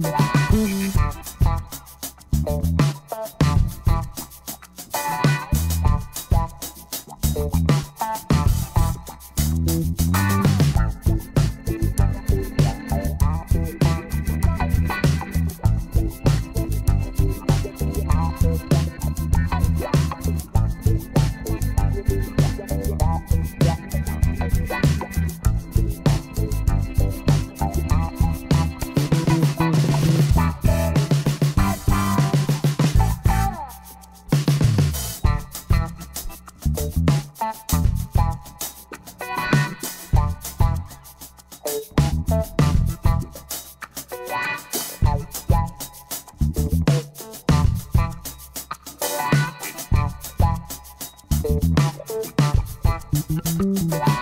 Bye. Yeah.